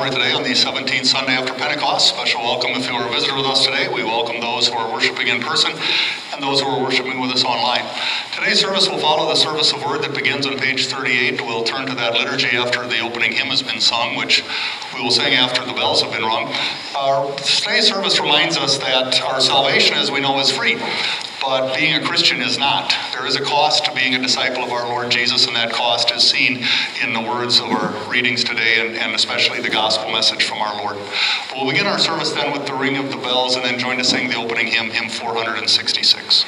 Today on the 17th Sunday after Pentecost. Special welcome if you are a visitor with us today. We welcome those who are worshiping in person and those who are worshiping with us online. Today's service will follow the service of word that begins on page 38. We'll turn to that liturgy after the opening hymn has been sung, which we will sing after the bells have been rung. Our, today's service reminds us that our salvation, as we know, is free but being a Christian is not. There is a cost to being a disciple of our Lord Jesus, and that cost is seen in the words of our readings today, and, and especially the gospel message from our Lord. We'll begin our service then with the ring of the bells, and then join to sing the opening hymn, hymn 466.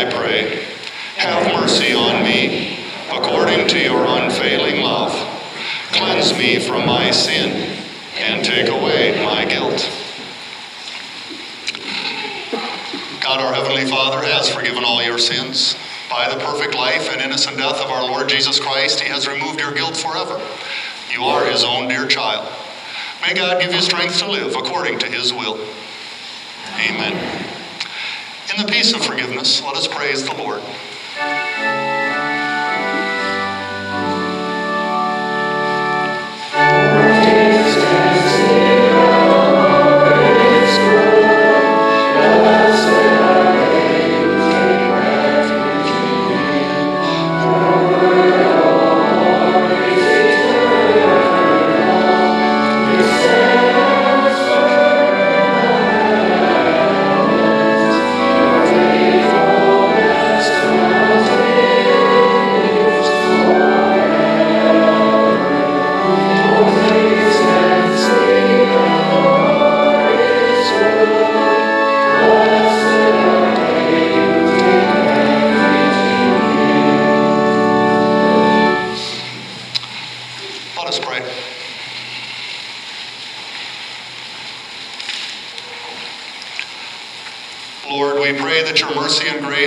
I pray, have mercy on me, according to your unfailing love. Cleanse me from my sin, and take away my guilt. God, our Heavenly Father, has forgiven all your sins. By the perfect life and innocent death of our Lord Jesus Christ, He has removed your guilt forever. You are His own dear child. May God give you strength to live according to His will. Amen. In the peace of forgiveness, let us praise the Lord.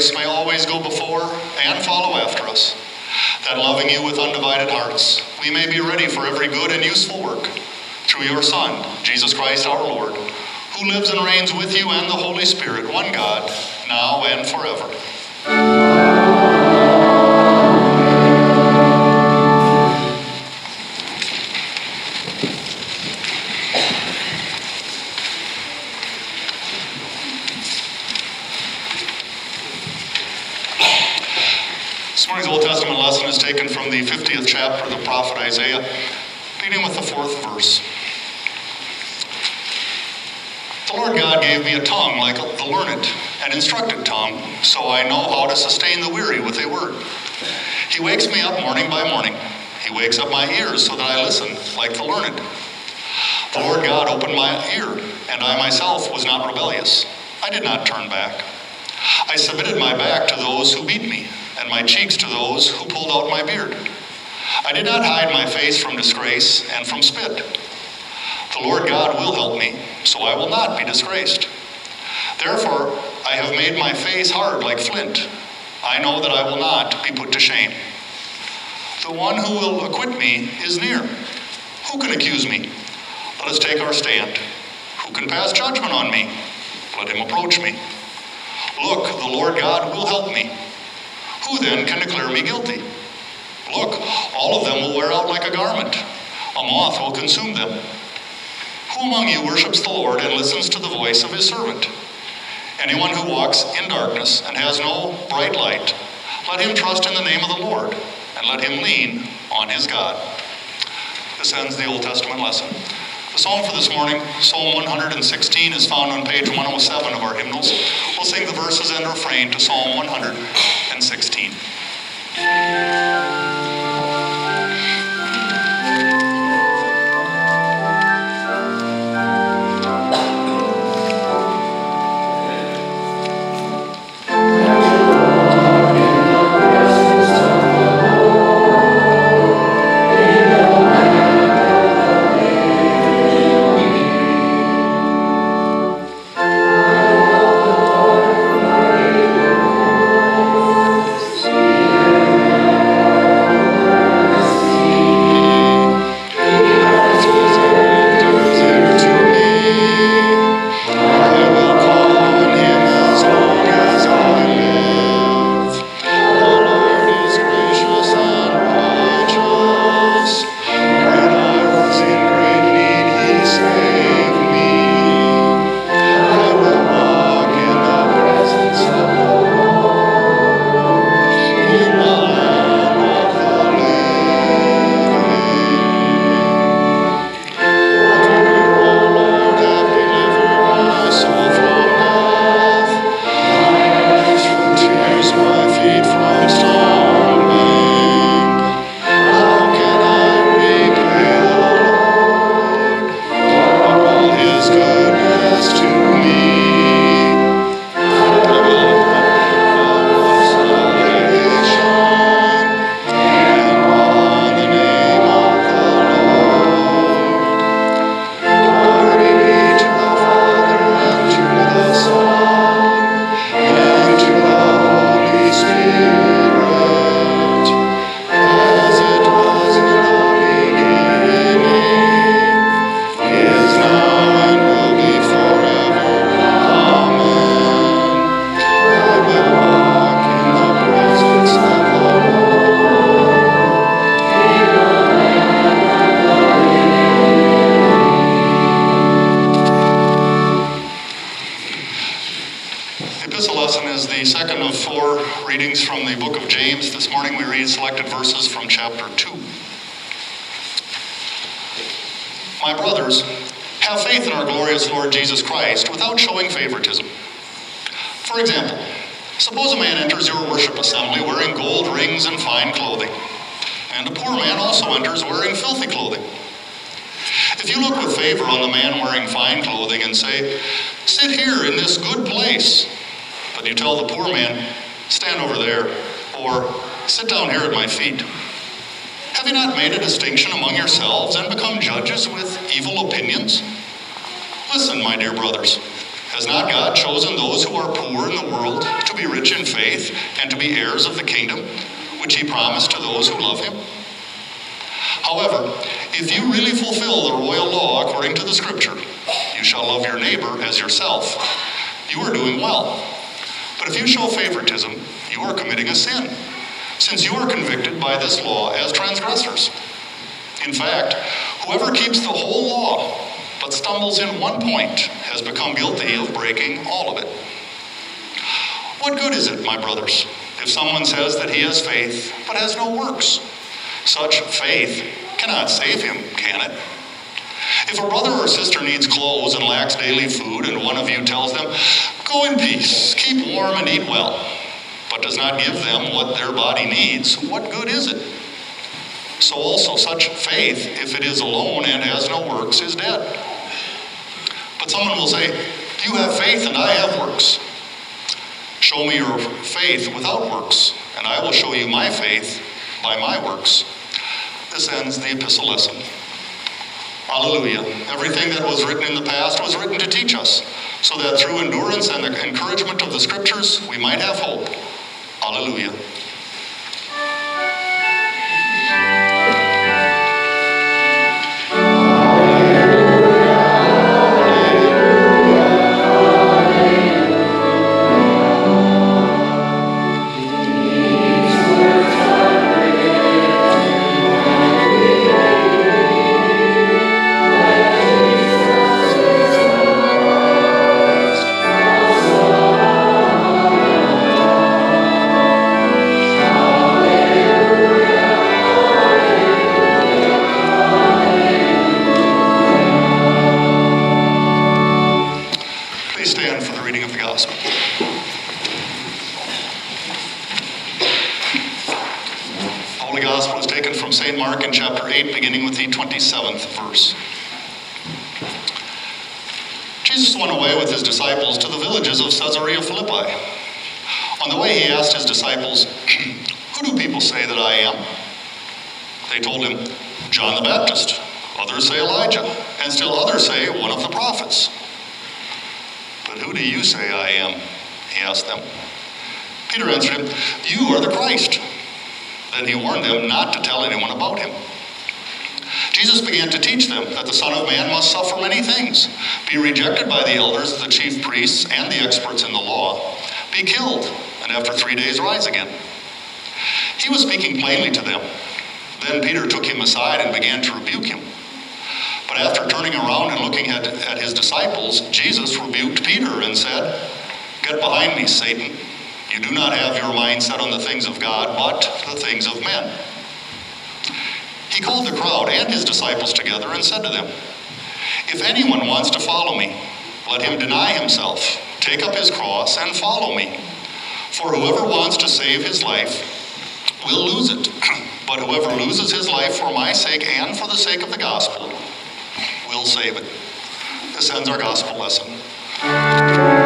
Grace may always go before and follow after us, that loving you with undivided hearts, we may be ready for every good and useful work through your Son, Jesus Christ our Lord, who lives and reigns with you and the Holy Spirit, one God, now and forever. Chapter of the prophet Isaiah, beginning with the fourth verse. The Lord God gave me a tongue like the learned, an instructed tongue, so I know how to sustain the weary with a word. He wakes me up morning by morning. He wakes up my ears so that I listen like the learned. The Lord God opened my ear, and I myself was not rebellious. I did not turn back. I submitted my back to those who beat me, and my cheeks to those who pulled out my beard. I did not hide my face from disgrace and from spit. The Lord God will help me, so I will not be disgraced. Therefore, I have made my face hard like flint. I know that I will not be put to shame. The one who will acquit me is near. Who can accuse me? Let us take our stand. Who can pass judgment on me? Let him approach me. Look, the Lord God will help me. Who then can declare me guilty? Look, all of them will wear out like a garment. A moth will consume them. Who among you worships the Lord and listens to the voice of his servant? Anyone who walks in darkness and has no bright light, let him trust in the name of the Lord and let him lean on his God. This ends the Old Testament lesson. The psalm for this morning, Psalm 116, is found on page 107 of our hymnals. We'll sing the verses and refrain to Psalm 116. Look with favor on the man wearing fine clothing and say, Sit here in this good place, but you tell the poor man, Stand over there, or Sit down here at my feet, have you not made a distinction among yourselves and become judges with evil opinions? Listen, my dear brothers. Has not God chosen those who are poor in the world to be rich in faith and to be heirs of the kingdom, which he promised to those who love him? However, if you really fulfill the royal law according to the scripture, you shall love your neighbor as yourself, you are doing well. But if you show favoritism, you are committing a sin, since you are convicted by this law as transgressors. In fact, whoever keeps the whole law but stumbles in one point has become guilty of breaking all of it. What good is it, my brothers, if someone says that he has faith but has no works? Such faith cannot save him, can it? If a brother or sister needs clothes and lacks daily food, and one of you tells them, Go in peace, keep warm, and eat well, but does not give them what their body needs, what good is it? So also such faith, if it is alone and has no works, is dead. But someone will say, You have faith and I have works. Show me your faith without works, and I will show you my faith by my works. This ends the epistle lesson. Hallelujah. Everything that was written in the past was written to teach us, so that through endurance and the encouragement of the scriptures, we might have hope. Hallelujah. beginning with the 27th verse. Jesus went away with his disciples to the villages of Caesarea Philippi. On the way, he asked his disciples, Who do people say that I am? They told him, John the Baptist. Others say Elijah. And still others say one of the prophets. But who do you say I am? He asked them. Peter answered him, You are the Christ. Then he warned them not to tell anyone about him. Jesus began to teach them that the Son of Man must suffer many things, be rejected by the elders, the chief priests, and the experts in the law, be killed, and after three days rise again. He was speaking plainly to them. Then Peter took him aside and began to rebuke him. But after turning around and looking at, at his disciples, Jesus rebuked Peter and said, Get behind me, Satan. You do not have your mind set on the things of God, but the things of men. He called the crowd and his disciples together and said to them, If anyone wants to follow me, let him deny himself, take up his cross, and follow me. For whoever wants to save his life will lose it, but whoever loses his life for my sake and for the sake of the gospel will save it. This ends our gospel lesson.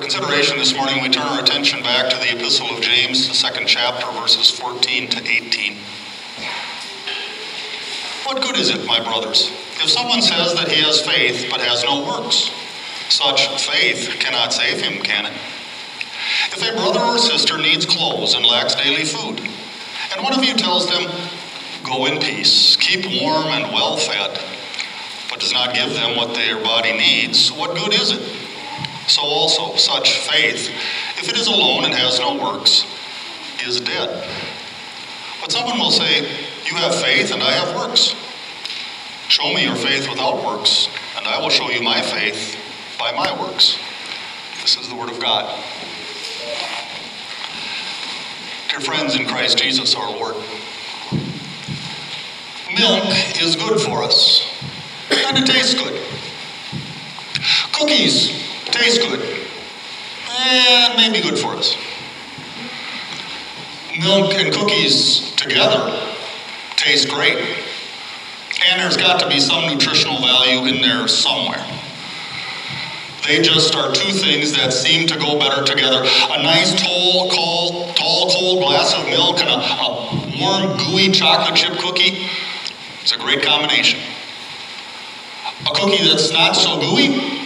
Consideration this morning, we turn our attention back to the Epistle of James, the second chapter, verses 14 to 18. What good is it, my brothers, if someone says that he has faith but has no works? Such faith cannot save him, can it? If a brother or sister needs clothes and lacks daily food, and one of you tells them, Go in peace, keep warm and well fed, but does not give them what their body needs, what good is it? So also, such faith, if it is alone and has no works, is dead. But someone will say, You have faith and I have works. Show me your faith without works, and I will show you my faith by my works. This is the Word of God. Dear friends in Christ Jesus our Lord, milk is good for us, and it tastes good. Cookies taste good, eh, and may be good for us. Milk and cookies together taste great, and there's got to be some nutritional value in there somewhere. They just are two things that seem to go better together. A nice tall, cold, tall, cold glass of milk and a, a warm, gooey chocolate chip cookie. It's a great combination. A cookie that's not so gooey,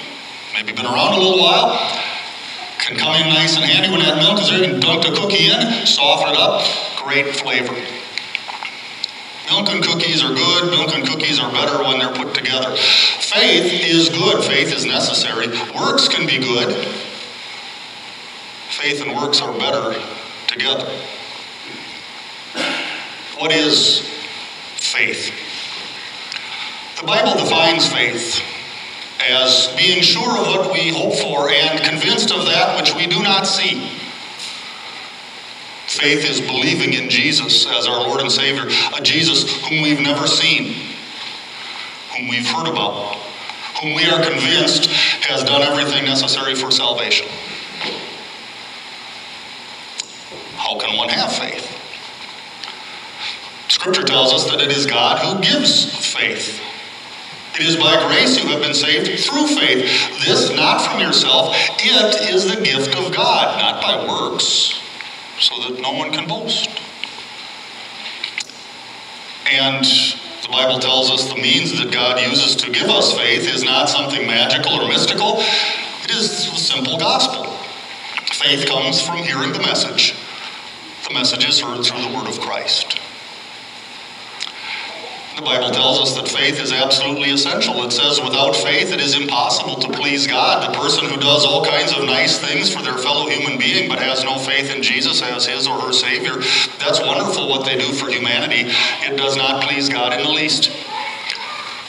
maybe been around a little while, can come in nice and handy when that milk is there. You can dunk the cookie in, soften it up, great flavor. Milk and cookies are good. Milk and cookies are better when they're put together. Faith is good. Faith is necessary. Works can be good. Faith and works are better together. What is faith? The Bible defines faith as being sure of what we hope for and convinced of that which we do not see. Faith is believing in Jesus as our Lord and Savior, a Jesus whom we've never seen, whom we've heard about, whom we are convinced has done everything necessary for salvation. How can one have faith? Scripture tells us that it is God who gives faith. It is by grace you have been saved through faith. This not from yourself, it is the gift of God, not by works, so that no one can boast. And the Bible tells us the means that God uses to give us faith is not something magical or mystical, it is a simple gospel. Faith comes from hearing the message. The message is heard through the word of Christ. The Bible tells us that faith is absolutely essential. It says, without faith, it is impossible to please God. The person who does all kinds of nice things for their fellow human being but has no faith in Jesus as his or her Savior, that's wonderful what they do for humanity. It does not please God in the least.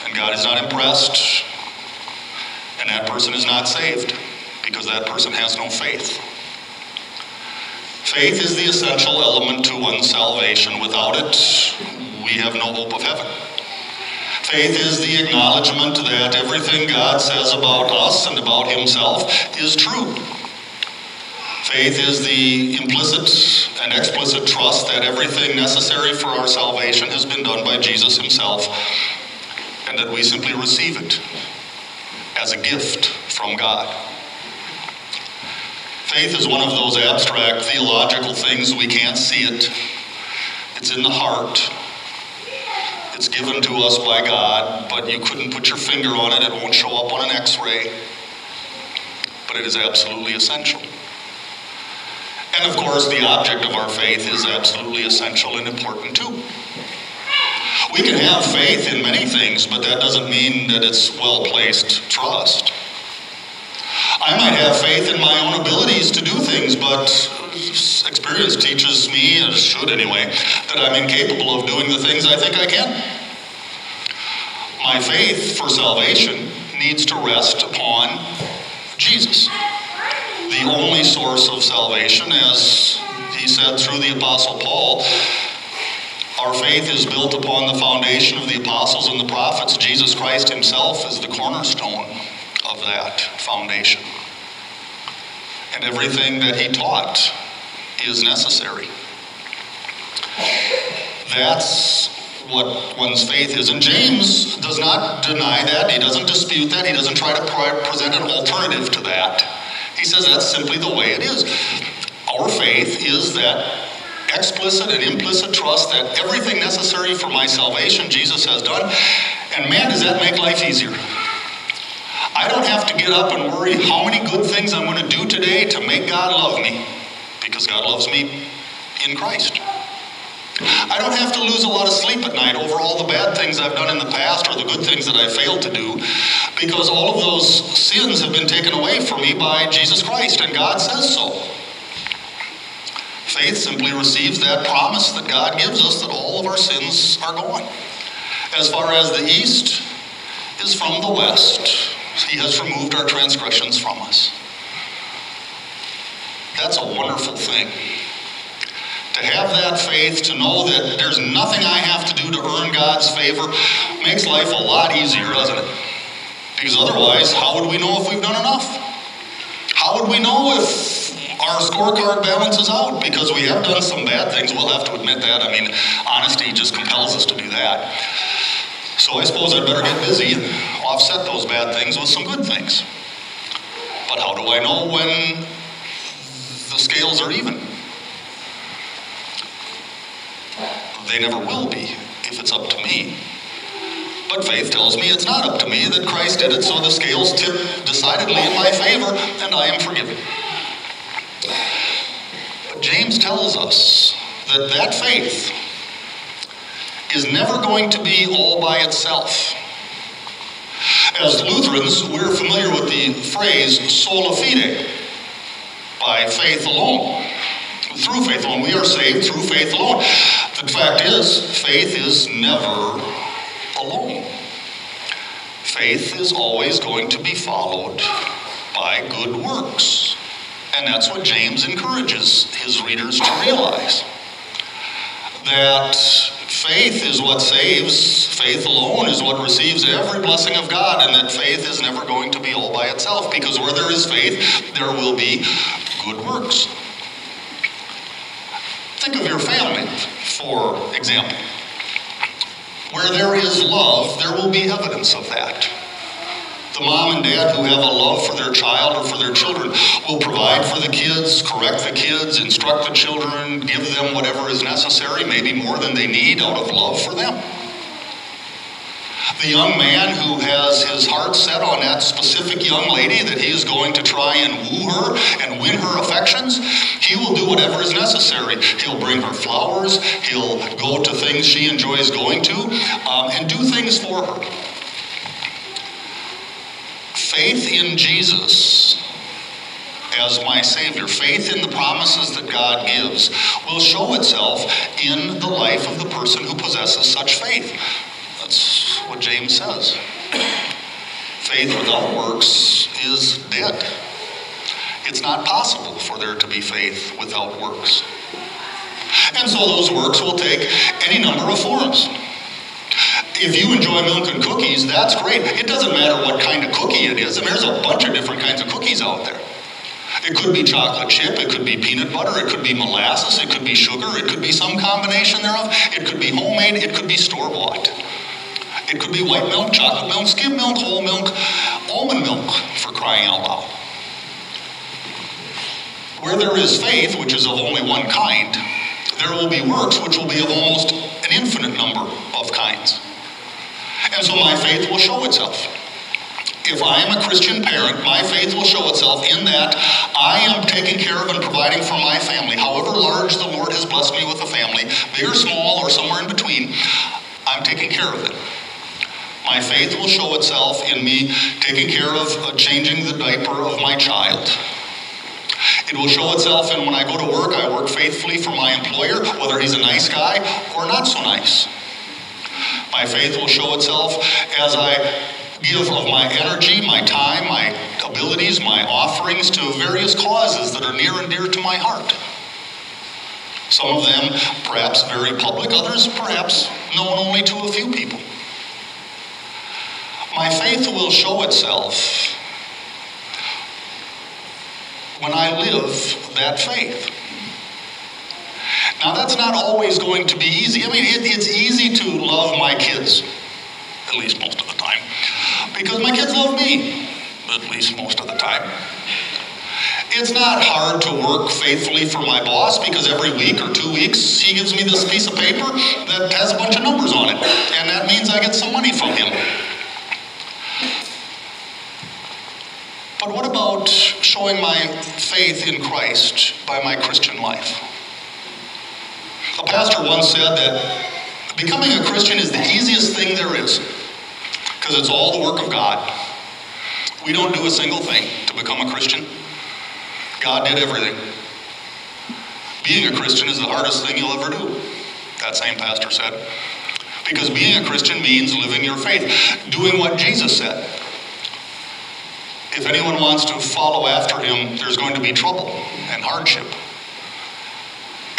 And God is not impressed. And that person is not saved because that person has no faith. Faith is the essential element to one's salvation. Without it, we have no hope of heaven. Faith is the acknowledgement that everything God says about us and about Himself is true. Faith is the implicit and explicit trust that everything necessary for our salvation has been done by Jesus Himself and that we simply receive it as a gift from God. Faith is one of those abstract theological things we can't see it. It's in the heart. It's given to us by God, but you couldn't put your finger on it. It won't show up on an x ray. But it is absolutely essential. And of course, the object of our faith is absolutely essential and important too. We can have faith in many things, but that doesn't mean that it's well placed trust. I might have faith in my own abilities to do things, but experience teaches me, and should anyway, that I'm incapable of doing the things I think I can. My faith for salvation needs to rest upon Jesus, the only source of salvation, as he said through the Apostle Paul. Our faith is built upon the foundation of the apostles and the prophets. Jesus Christ himself is the cornerstone of that foundation. And everything that he taught is necessary. That's what one's faith is. And James does not deny that. He doesn't dispute that. He doesn't try to present an alternative to that. He says that's simply the way it is. Our faith is that explicit and implicit trust that everything necessary for my salvation Jesus has done. And man, does that make life easier. I don't have to get up and worry how many good things I'm going to do today to make God love me because God loves me in Christ. I don't have to lose a lot of sleep at night over all the bad things I've done in the past or the good things that I failed to do because all of those sins have been taken away from me by Jesus Christ, and God says so. Faith simply receives that promise that God gives us that all of our sins are gone. As far as the east is from the west, He has removed our transgressions from us. That's a wonderful thing to have that faith, to know that there's nothing I have to do to earn God's favor, makes life a lot easier, doesn't it? Because otherwise, how would we know if we've done enough? How would we know if our scorecard balances out? Because we have done some bad things, we'll have to admit that. I mean, honesty just compels us to do that. So I suppose I'd better get busy and offset those bad things with some good things. But how do I know when the scales are even? They never will be if it's up to me. But faith tells me it's not up to me, that Christ did it, so the scales tip decidedly in my favor, and I am forgiven. But James tells us that that faith is never going to be all by itself. As Lutherans, we're familiar with the phrase sola fide, by faith alone. Through faith alone. We are saved through faith alone. The fact is, faith is never alone. Faith is always going to be followed by good works. And that's what James encourages his readers to realize. That faith is what saves, faith alone is what receives every blessing of God, and that faith is never going to be all by itself, because where there is faith, there will be good works. Think of your family for example. Where there is love, there will be evidence of that. The mom and dad who have a love for their child or for their children will provide for the kids, correct the kids, instruct the children, give them whatever is necessary, maybe more than they need out of love for them. The young man who has his heart set on that specific young lady that he is going to try and woo her and win her affections, he will do whatever is necessary. He'll bring her flowers, he'll go to things she enjoys going to, um, and do things for her. Faith in Jesus as my Savior, faith in the promises that God gives, will show itself in the life of the person who possesses such faith. That's what James says. Faith without works is dead. It's not possible for there to be faith without works. And so those works will take any number of forms. If you enjoy milk and cookies, that's great. It doesn't matter what kind of cookie it is. Mean, there's a bunch of different kinds of cookies out there. It could be chocolate chip, it could be peanut butter, it could be molasses, it could be sugar, it could be some combination thereof, it could be homemade, it could be store bought. It could be white milk, chocolate milk, skim milk, whole milk, almond milk, for crying out loud. Where there is faith, which is of only one kind, there will be works, which will be of almost an infinite number of kinds. And so my faith will show itself. If I am a Christian parent, my faith will show itself in that I am taking care of and providing for my family. However large the Lord has blessed me with a family, big or small or somewhere in between, I'm taking care of it. My faith will show itself in me taking care of uh, changing the diaper of my child. It will show itself in when I go to work, I work faithfully for my employer, whether he's a nice guy or not so nice. My faith will show itself as I give of my energy, my time, my abilities, my offerings to various causes that are near and dear to my heart. Some of them perhaps very public, others perhaps known only to a few people my faith will show itself when I live that faith. Now, that's not always going to be easy. I mean, it, it's easy to love love my kids, at least most of the time, because my kids love me, at least most of the time. It's not hard to work faithfully for my boss because every week or two weeks he gives me this piece of paper that has a bunch of numbers on it, and that means I get some money from him. But what about showing my faith in Christ by my Christian life? A pastor once said that becoming a Christian is the easiest thing there is because it's all the work of God. We don't do a single thing to become a Christian. God did everything. Being a Christian is the hardest thing you'll ever do, that same pastor said. Because being a Christian means living your faith, doing what Jesus said. If anyone wants to follow after him, there's going to be trouble and hardship.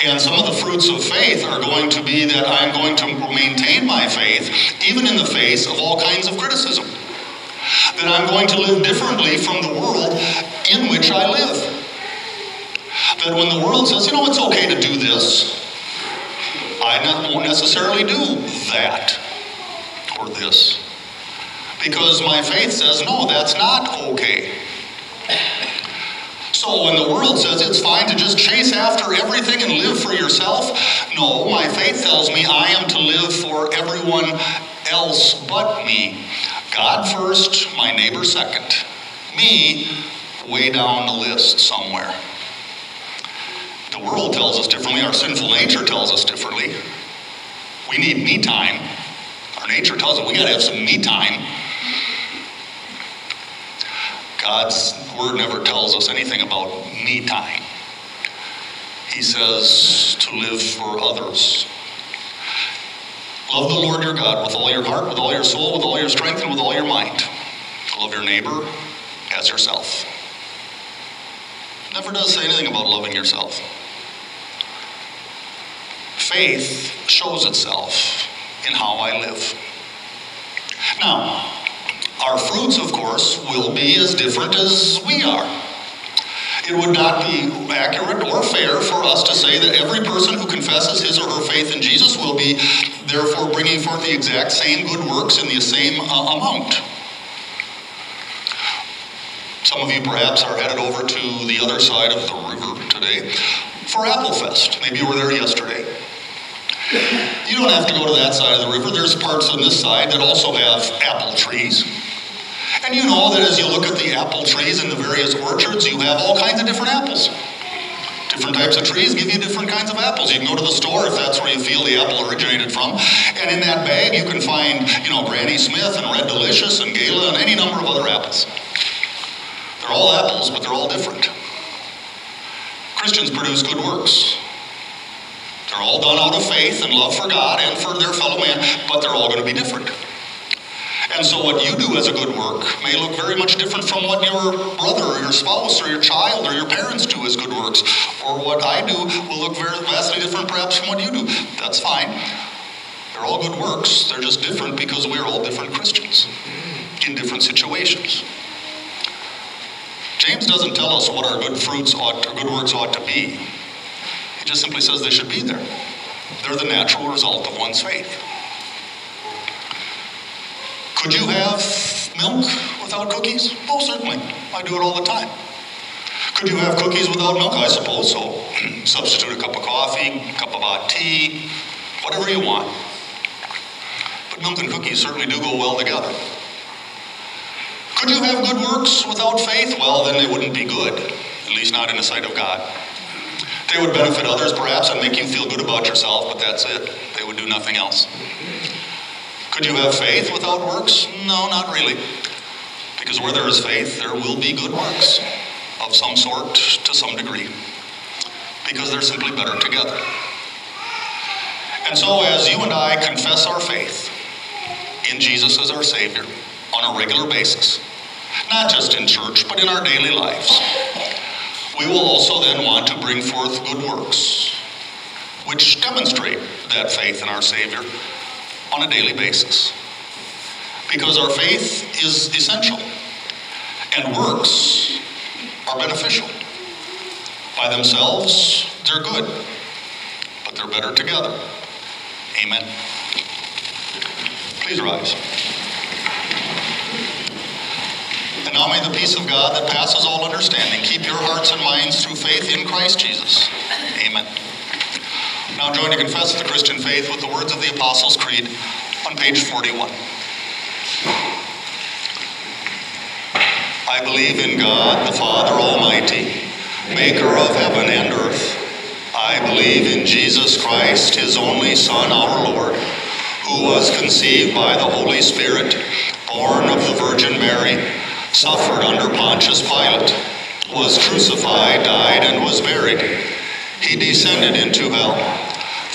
And some of the fruits of faith are going to be that I'm going to maintain my faith, even in the face of all kinds of criticism. That I'm going to live differently from the world in which I live that when the world says, you know, it's okay to do this, I not, won't necessarily do that or this. Because my faith says, no, that's not okay. So when the world says it's fine to just chase after everything and live for yourself, no, my faith tells me I am to live for everyone else but me. God first, my neighbor second. Me way down the list somewhere. The world tells us differently, our sinful nature tells us differently. We need me time. Our nature tells us we gotta have some me time. God's word never tells us anything about me time. He says to live for others. Love the Lord your God with all your heart, with all your soul, with all your strength, and with all your mind. Love your neighbor as yourself. Never does say anything about loving yourself faith shows itself in how I live. Now, our fruits, of course, will be as different as we are. It would not be accurate or fair for us to say that every person who confesses his or her faith in Jesus will be, therefore, bringing forth the exact same good works in the same uh, amount. Some of you perhaps are headed over to the other side of the river today for Applefest. Maybe you were there yesterday. You don't have to go to that side of the river. There's parts on this side that also have apple trees. And you know that as you look at the apple trees in the various orchards, you have all kinds of different apples. Different types of trees give you different kinds of apples. You can go to the store if that's where you feel the apple originated from. And in that bag, you can find, you know, Granny Smith and Red Delicious and Gala and any number of other apples. They're all apples, but they're all different. Christians produce good works. They're all done out of faith and love for God and for their fellow man, but they're all going to be different. And so, what you do as a good work may look very much different from what your brother or your spouse or your child or your parents do as good works. Or what I do will look very vastly different, perhaps, from what you do. That's fine. They're all good works. They're just different because we're all different Christians in different situations. James doesn't tell us what our good fruits ought to, good works ought to be He just simply says they should be there. They're the natural result of one's faith. Could you have milk without cookies? Oh, certainly. I do it all the time. Could you have cookies without milk? I suppose so. Substitute a cup of coffee, a cup of hot tea, whatever you want. But milk and cookies certainly do go well together. Could you have good works without faith? Well, then they wouldn't be good, at least not in the sight of God. They would benefit others perhaps and make you feel good about yourself, but that's it. They would do nothing else. Could you have faith without works? No, not really. Because where there is faith, there will be good works of some sort to some degree. Because they're simply better together. And so, as you and I confess our faith in Jesus as our Savior on a regular basis, not just in church, but in our daily lives, we will also then want to bring forth good works, which demonstrate that faith in our Savior on a daily basis. Because our faith is essential, and works are beneficial. By themselves, they're good, but they're better together. Amen. Please rise. And now may the peace of God that passes all understanding keep your hearts and minds through faith in Christ Jesus. Amen. Now join to confess the Christian faith with the words of the Apostles' Creed on page 41. I believe in God, the Father Almighty, maker of heaven and earth. I believe in Jesus Christ, his only Son, our Lord, who was conceived by the Holy Spirit, born of the Virgin Mary, suffered under Pontius Pilate, was crucified, died, and was buried. He descended into hell.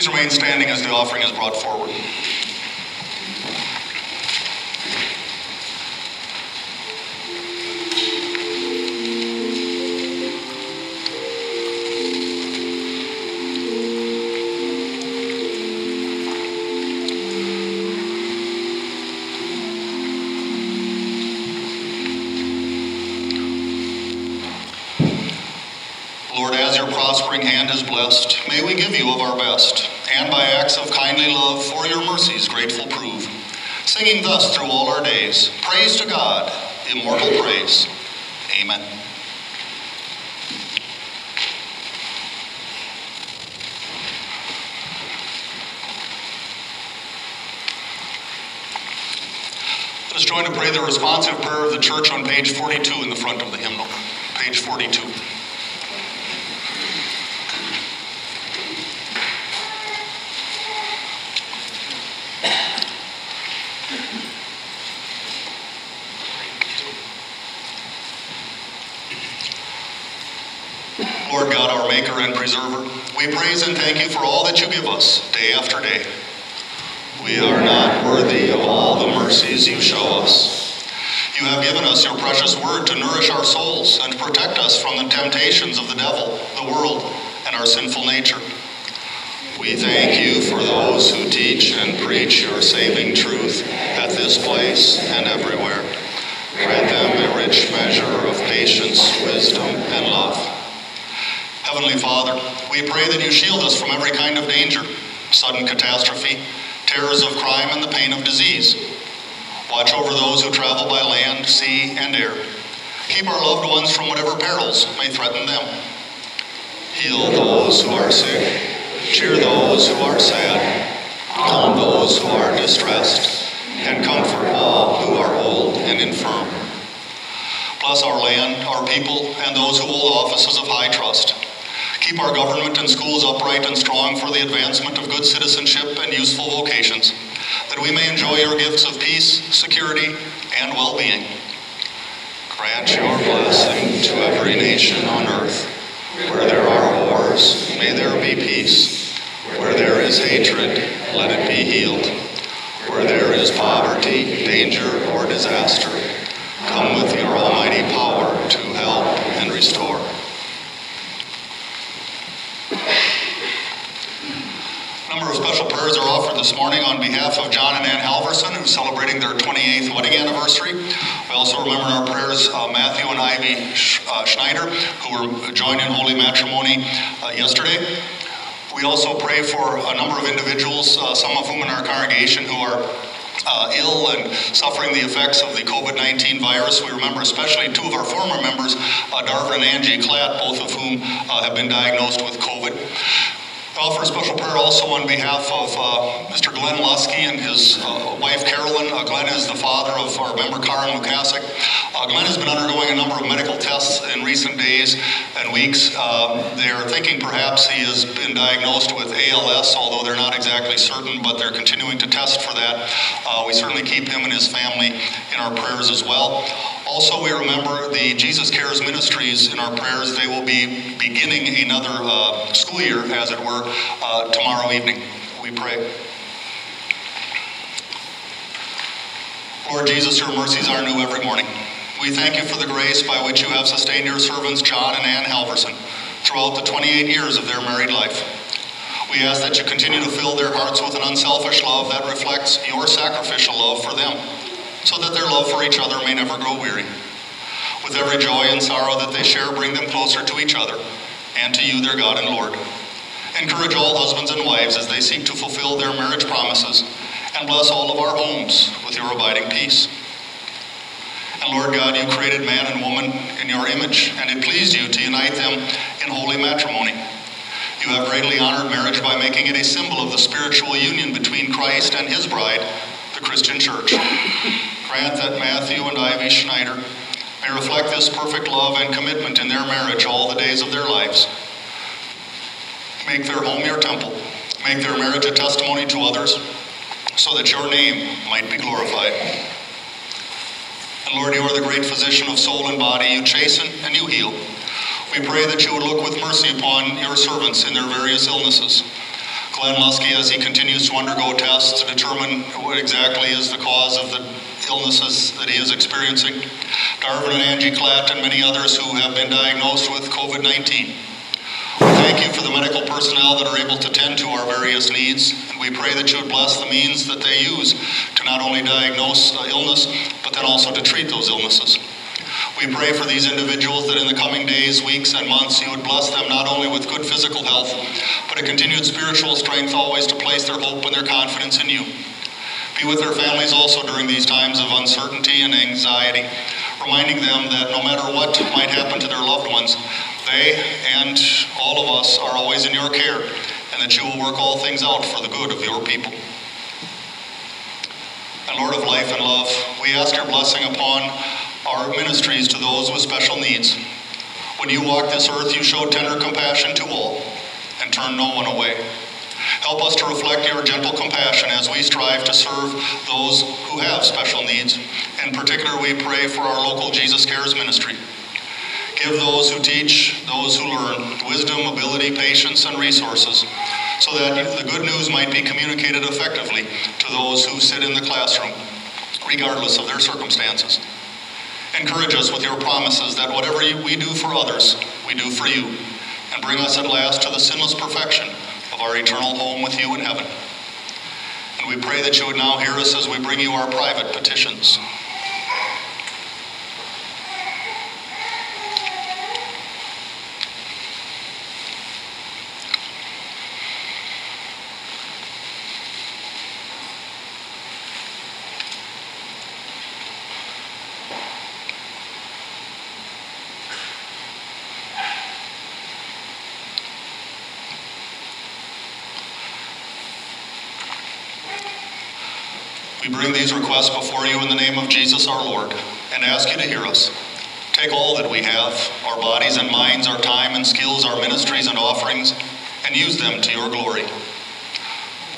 Please remain standing as the offering is brought forward. Prospering hand is blessed, may we give you of our best, and by acts of kindly love for your mercies grateful prove. Singing thus through all our days, praise to God, immortal praise. Amen. Let us join to pray the responsive prayer of the church on page 42 in the front of the hymnal. Page 42. Lord God, our Maker and Preserver, we praise and thank you for all that you give us day after day. We are not worthy of all the mercies you show us. You have given us your precious word to nourish our souls and protect us from the temptations of the devil, the world, and our sinful nature. We thank you for those who teach and preach your saving truth at this place and everywhere. Grant them a rich measure of patience, wisdom, and love. Heavenly Father, we pray that you shield us from every kind of danger, sudden catastrophe, terrors of crime, and the pain of disease. Watch over those who travel by land, sea, and air. Keep our loved ones from whatever perils may threaten them. Heal those who are sick. Cheer those who are sad. Calm those who are distressed. And comfort all who are old and infirm. Bless our land, our people, and those who hold offices of high trust. Keep our government and schools upright and strong for the advancement of good citizenship and useful vocations, that we may enjoy your gifts of peace, security, and well being. Grant your blessing to every nation on earth. Where there are wars, may there be peace. Where there is hatred, let it be healed. Where there is poverty, danger, or disaster, come with your almighty power to help and restore. A number of special prayers are offered this morning on behalf of John and Ann Halverson, who's celebrating their 28th wedding anniversary. We also remember in our prayers uh, Matthew and Ivy Sch- uh, Schneider, who were joined in holy matrimony uh, yesterday. We also pray for a number of individuals, uh, some of whom in our congregation who are uh, ill and suffering the effects of the COVID 19 virus. We remember especially two of our former members, uh, Darvin and Angie Klatt, both of whom uh, have been diagnosed with COVID. I offer a special prayer also on behalf of uh, Mr. Glenn Lusky and his uh, wife Carolyn. Uh, Glenn is the father of our member Karen Lukasik. Uh, Glenn has been undergoing a number of medical tests in recent days and weeks. Um, they're thinking perhaps he has been diagnosed with ALS, although they're not exactly certain, but they're continuing to test for that. Uh, we certainly keep him and his family in our prayers as well. Also, we remember the Jesus Cares Ministries in our prayers. They will be beginning another uh, school year, as it were, uh, tomorrow evening. We pray. Lord Jesus, your mercies are new every morning. We thank you for the grace by which you have sustained your servants John and Ann Halverson throughout the 28 years of their married life. We ask that you continue to fill their hearts with an unselfish love that reflects your sacrificial love for them, so that their love for each other may never grow weary. With every joy and sorrow that they share, bring them closer to each other and to you, their God and Lord. Encourage all husbands and wives as they seek to fulfill their marriage promises, and bless all of our homes with your abiding peace. And Lord God, you created man and woman in your image, and it pleased you to unite them in holy matrimony. You have greatly honored marriage by making it a symbol of the spiritual union between Christ and his bride, the Christian church. Grant that Matthew and Ivy Schneider may reflect this perfect love and commitment in their marriage all the days of their lives. Make their home your temple. Make their marriage a testimony to others so that your name might be glorified. And Lord, you are the great physician of soul and body. You chasten and you heal. We pray that you would look with mercy upon your servants in their various illnesses. Glenn Lusky, as he continues to undergo tests to determine what exactly is the cause of the illnesses that he is experiencing. Darwin and Angie Klatt and many others who have been diagnosed with COVID 19. Thank you for the medical personnel that are able to tend to our various needs, and we pray that you would bless the means that they use to not only diagnose illness, but then also to treat those illnesses. We pray for these individuals that in the coming days, weeks, and months, you would bless them not only with good physical health, but a continued spiritual strength always to place their hope and their confidence in you. Be with their families also during these times of uncertainty and anxiety, reminding them that no matter what might happen to their loved ones, they and all of us are always in your care, and that you will work all things out for the good of your people. And Lord of life and love, we ask your blessing upon our ministries to those with special needs. When you walked this earth, you showed tender compassion to all and turned no one away. Help us to reflect your gentle compassion as we strive to serve those who have special needs. In particular, we pray for our local Jesus Cares ministry. Give those who teach, those who learn, wisdom, ability, patience, and resources, so that the good news might be communicated effectively to those who sit in the classroom, regardless of their circumstances. Encourage us with your promises that whatever we do for others, we do for you, and bring us at last to the sinless perfection of our eternal home with you in heaven. And we pray that you would now hear us as we bring you our private petitions. We bring these requests before you in the name of Jesus our Lord and ask you to hear us. Take all that we have, our bodies and minds, our time and skills, our ministries and offerings, and use them to your glory.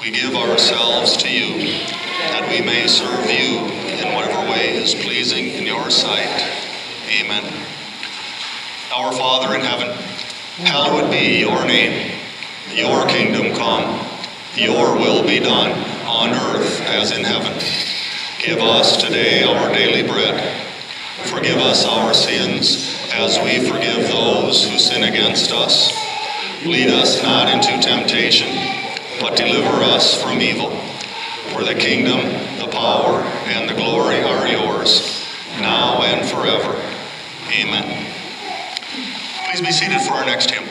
We give ourselves to you that we may serve you in whatever way is pleasing in your sight. Amen. Our Father in heaven, hallowed be your name. Your kingdom come. Your will be done on earth as in heaven. Give us today our daily bread. Forgive us our sins as we forgive those who sin against us. Lead us not into temptation, but deliver us from evil. For the kingdom, the power, and the glory are yours, now and forever. Amen. Please be seated for our next hymn.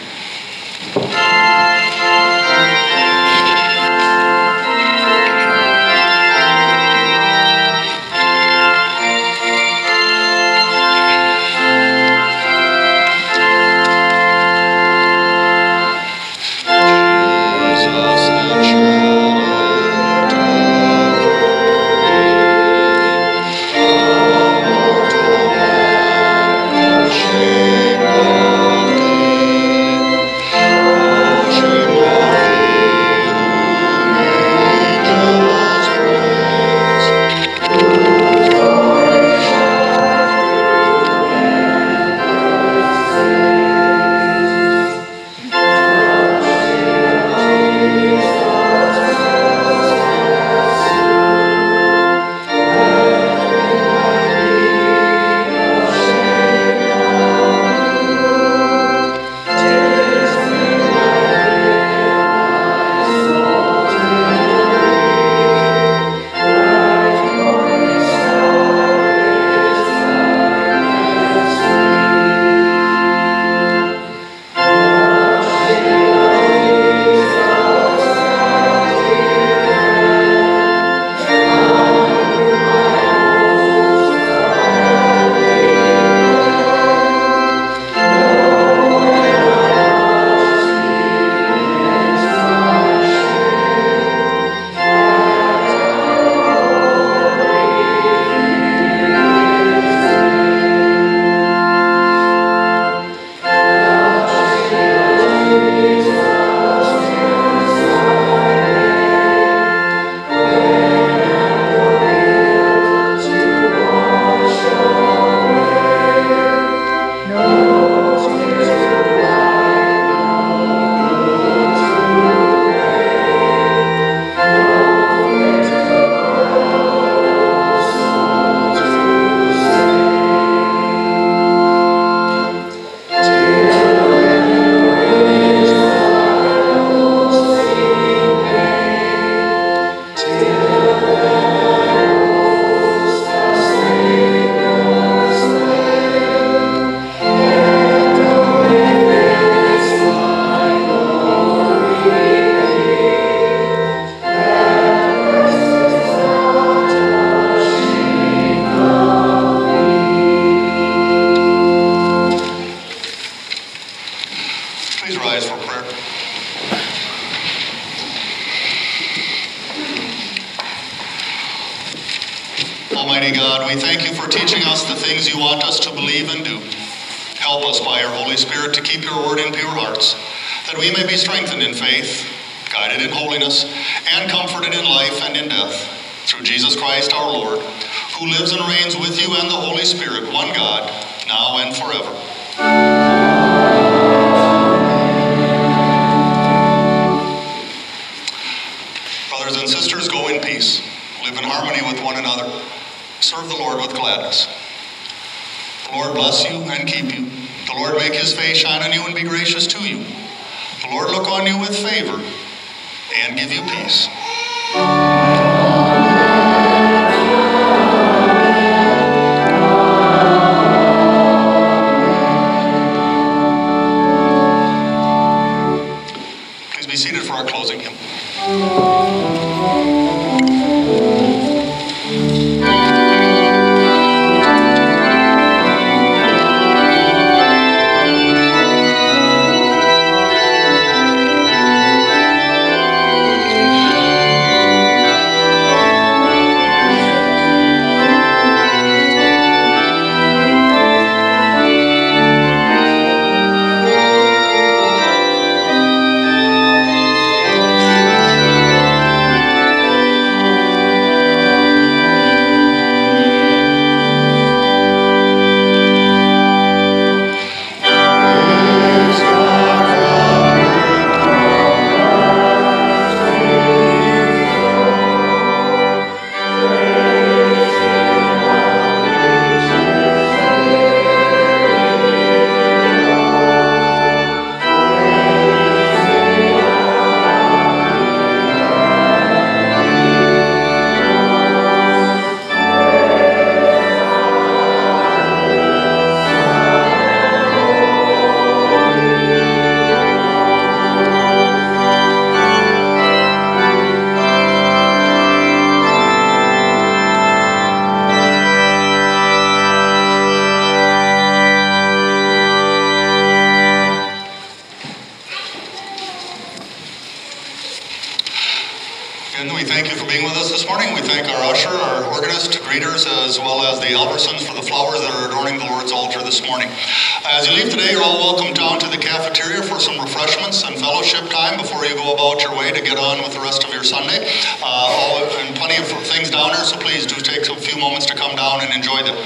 As you leave today, you're all welcome down to the cafeteria for some refreshments and fellowship time before you go about your way to get on with the rest of your Sunday. Uh, all, and plenty of things down there, so please do take a few moments to come down and enjoy them.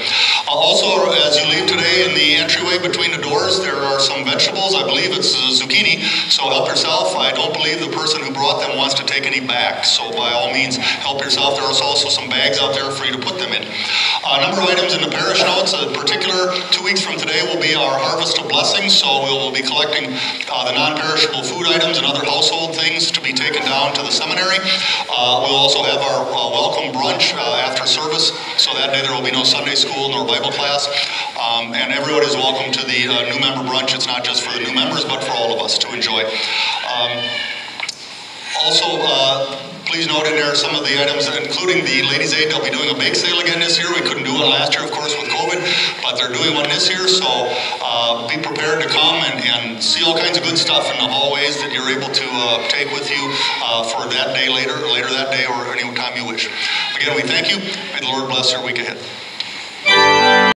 Uh, also, as you leave today, in the entryway between the doors, there are some vegetables. I believe it's uh, zucchini, so help yourself. I don't believe the person who brought them wants to take any back, so by all means, help yourself. There is also some bags out there for you to put them in. A number of items in the parish notes. In particular, two weeks from today will be our Harvest of Blessings, so we will be collecting uh, the non-perishable food items and other household things to be taken down to the seminary. Uh, we'll also have our uh, welcome brunch after service, so that day there will be no Sunday school nor Bible class. Um, and everyone is welcome to the new member brunch. It's not just for the new members, but for all of us to enjoy. Um, also, please note in there some of the items, including the Ladies' Aid. They'll be doing a bake sale again this year. We couldn't do one last year, of course, with COVID, but they're doing one this year. So uh, be prepared to come and, and, see all kinds of good stuff in the hallways that you're able to uh, take with you uh, for that day later, later that day, or any time you wish. Again, we thank you. May the Lord bless your week ahead.